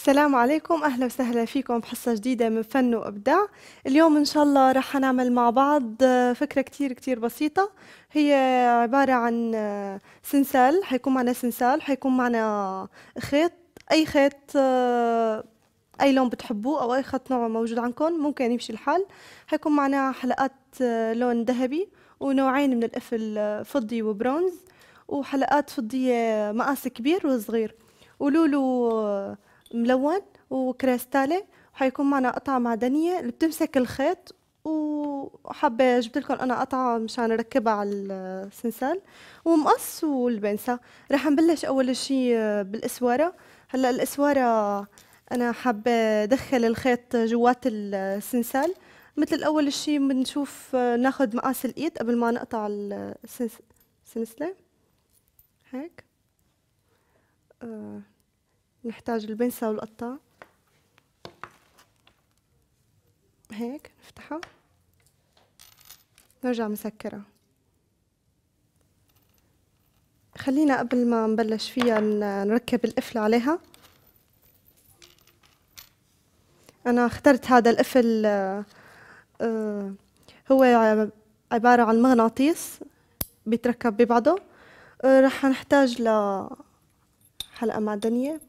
السلام عليكم. أهلا وسهلا فيكم بحصة جديدة من فن وإبداع. اليوم إن شاء الله رح نعمل مع بعض فكرة كتير كتير بسيطة. هي عبارة عن سنسال حيكون معنا سنسال حيكون معنا خيط. أي خيط أي لون بتحبوه أو أي خط نوع موجود عندكم ممكن يمشي الحال. حيكون معنا حلقات لون ذهبي ونوعين من القفل فضي وبرونز وحلقات فضية مقاس كبير وصغير. ولولو ملون وكريستالي وحيكون معنا قطعة معدنية اللي بتمسك الخيط وحابة جبت لكم أنا قطعة مشان أركبها على السنسال ومقص والبنسة. رح نبلش أول شي بالإسوارة. هلأ الإسوارة أنا حابة أدخل الخيط جوات السنسال مثل أول شي بنشوف ناخد مقاس الإيد قبل ما نقطع السنسلة هيك. آه. نحتاج البنسة والقطة. هيك نفتحها. نرجع مسكرها خلينا قبل ما نبلش فيها نركب القفل عليها. أنا اخترت هذا القفل آه، هو عبارة عن مغناطيس بيتركب ببعضه. آه، رح نحتاج لحلقة معدنية.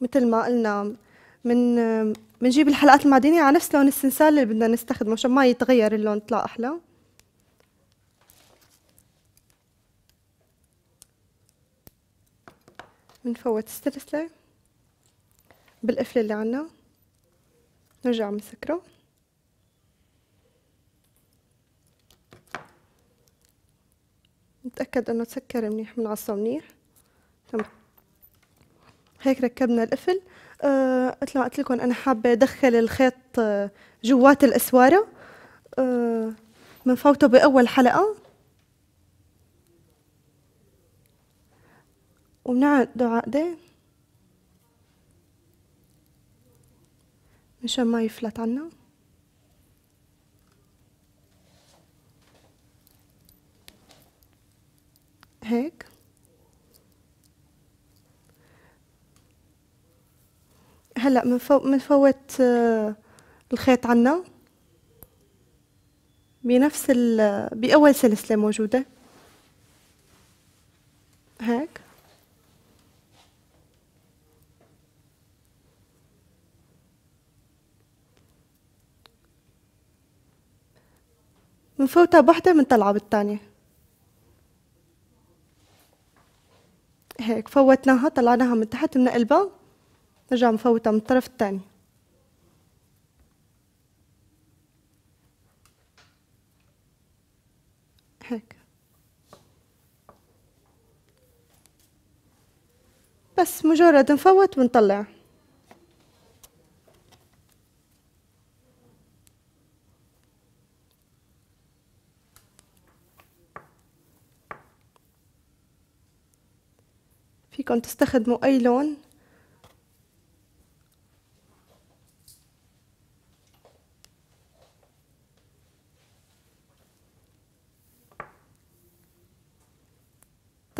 مثل ما قلنا من بنجيب الحلقات المعدنية على نفس لون السنسال اللي بدنا نستخدمه عشان ما يتغير اللون يطلع أحلى. بنفوت السلسلة بالقفل اللي عنا. نرجع مسكره نتأكد إنه تسكر منيح من عصا منيح. تمام هيك ركبنا القفل. آه مثل ما قلت لكم أنا حابة أدخل الخيط آه جوات الأسوارة. آه بنفوته بأول حلقة. وبنعقده عقدة. مشان ما يفلت عنا هيك هلا بنفوت آه، الخيط عنا. بنفس ال بأول سلسلة موجودة. هيك. بنفوتها بوحدة بنطلعها بالتانية. هيك فوتناها طلعناها من تحت بنقلبها نرجع مفوتة من الطرف الثاني. هيك. بس مجرد نفوت ونطلع. فيكم تستخدموا أي لون؟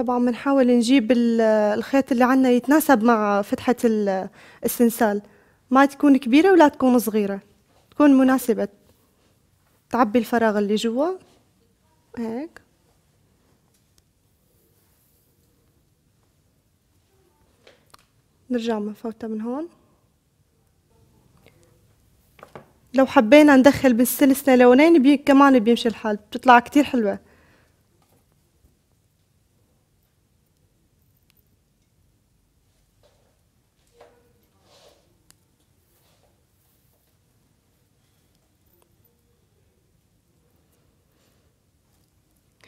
طبعا بنحاول نجيب الخيط اللي عنا يتناسب مع فتحة السنسال. ما تكون كبيرة ولا تكون صغيرة تكون مناسبة. تعبي الفراغ اللي جوا. هيك. نرجع بنفوتها من هون. لو حبينا ندخل بالسلسلة لونين بي كمان بيمشي الحال. بتطلع كتير حلوة.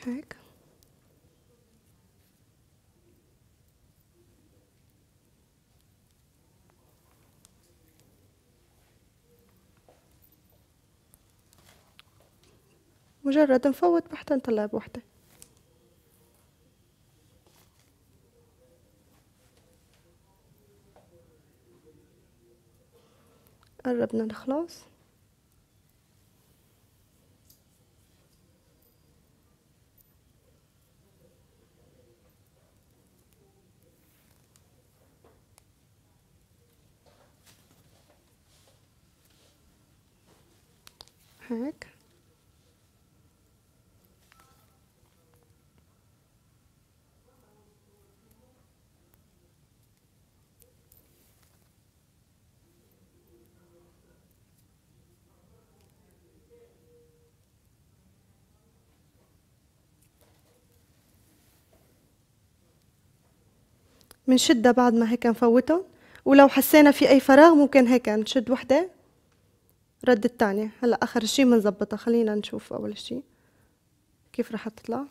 هيك مجرد نفوت بوحدة نطلع بوحدة قربنا نخلص. هيك. منشدها بعد ما هيك نفوتهم. ولو حسينا في أي فراغ ممكن هيك نشد وحدة. رد الثانية هلا آخر شي بنظبطها خلينا نشوف أول شي. كيف رح تطلع؟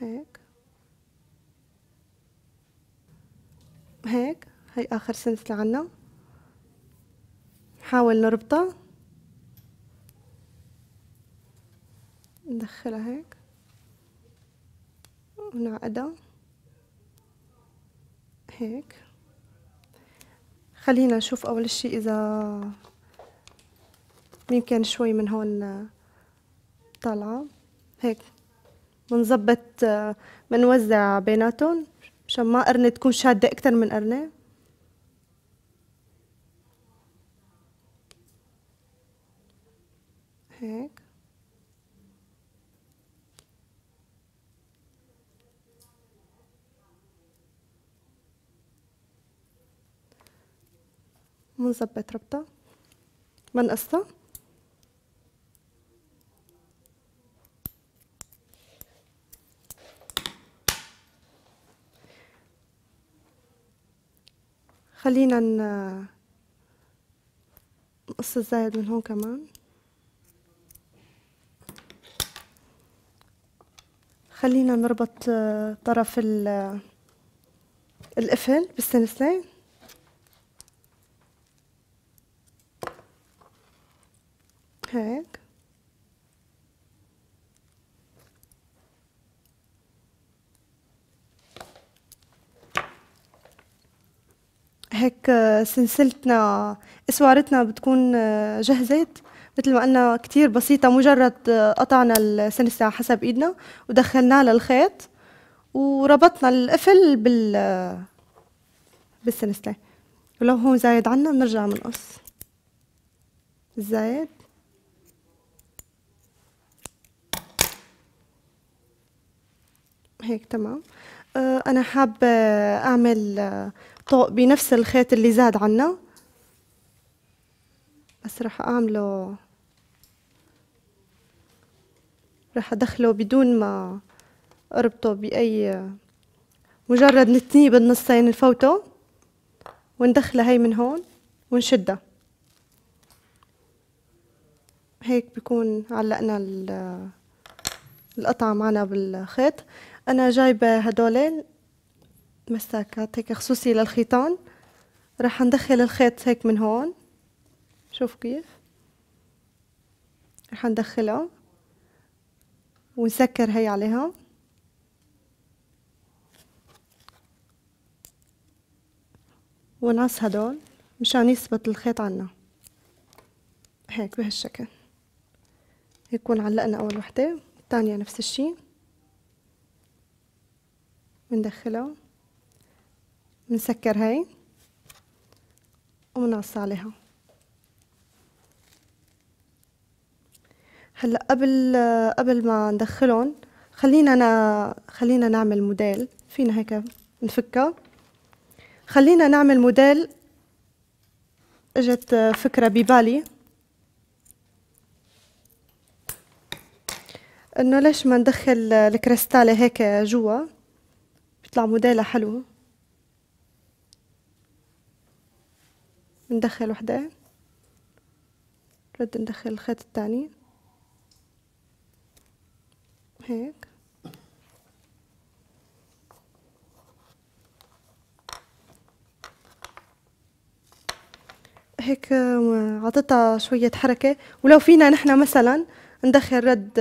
هيك. هيك. هي آخر سلسلة عنا نحاول نربطها ندخلها هيك. ونعقدها. هيك. خلينا نشوف أول شي إذا يمكن شوي من هون طالعة هيك. بنظبط بنوزع بيناتهم. مشان ما قرنة تكون شادة أكتر من قرنة. هيك. منظبط ربطة. منقصها خلينا نقص الزايد من هون كمان. خلينا نربط طرف القفل بالسلسلة هيك. هيك سلسلتنا إسوارتنا بتكون جهزت. مثل ما قلنا كتير بسيطة مجرد قطعنا السلسلة حسب إيدنا ودخلناه للخيط وربطنا القفل بال بالسلسلة. ولو هون زايد عنا بنرجع بنقص. الزايد هيك تمام. أنا حابة أعمل طوق بنفس الخيط اللي زاد عنا. بس رح أعمله رح أدخله بدون ما أربطه بأي مجرد نتنيه بالنصين نفوته وندخله هي من هون ونشدها هيك بكون علقنا القطعة معنا بالخيط. أنا جايبة هدول مساكات هيك خصوصي للخيطان. راح ندخل الخيط هيك من هون. شوف كيف. راح ندخلها ونسكر هي عليها. ونقص هدول مشان يثبت الخيط عنا. هيك بهالشكل. يكون علقنا أول وحدة الثانية نفس الشي. بندخلها بنسكر هاي وبنقص عليها. هلا قبل قبل ما ندخلهم خلينا نا خلينا نعمل موديل. فينا هيك نفكها. خلينا نعمل موديل اجت فكرة ببالي. إنه ليش ما ندخل الكريستالة هيك جوا؟ بيطلع موديلها حلو. ندخل وحدة. رد ندخل الخيط الثاني هيك. هيك عطتها شوية حركة. ولو فينا نحنا مثلا ندخل رد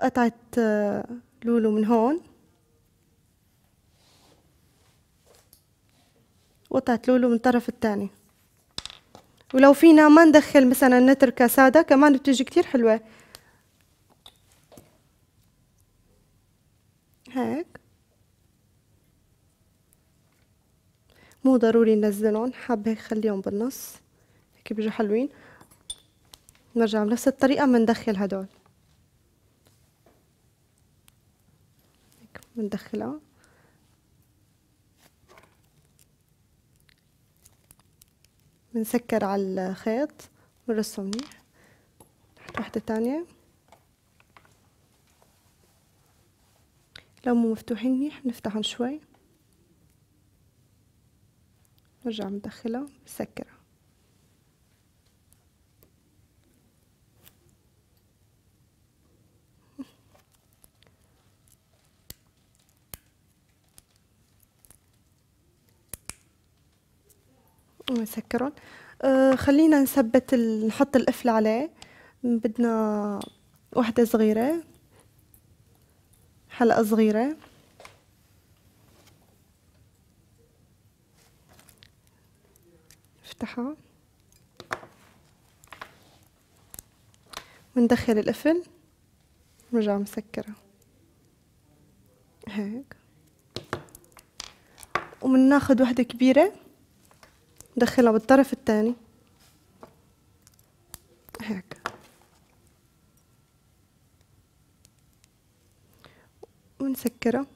قطعة لولو من هون. وقطعة لولو من الطرف الثاني. ولو فينا ما ندخل مثلا نتركها سادة كمان بتيجي كتير حلوة. هيك؟ مو ضروري ننزلهم حابة خليهم بالنص. هيك بيجوا حلوين. نرجع بنفس الطريقة بندخل هدول. هيك بندخلها بنسكر على الخيط بنرصه منيح. نحط وحدة تانية. لو مو مفتوحين منيح بنفتحهم شوي. نرجع ندخلها بسكرها ونسكرهم آه خلينا نثبت نحط القفل عليه. بدنا وحدة صغيرة. حلقة صغيرة. نفتحها وندخل القفل. ونرجع مسكرها هيك. ومناخد وحدة كبيرة. ندخلها بالطرف الثاني هيك ونسكرها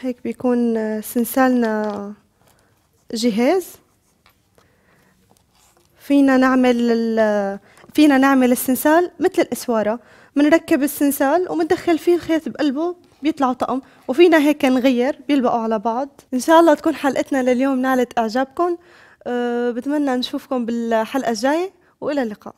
هيك بيكون سنسالنا جاهز فينا نعمل فينا نعمل السنسال مثل الأسوارة. بنركب السنسال وبندخل فيه الخيط بقلبه بيطلعوا طقم. وفينا هيك نغير بيلبقوا على بعض. إن شاء الله تكون حلقتنا لليوم نالت إعجابكم. أه بتمنى نشوفكم بالحلقة الجاية وإلى اللقاء.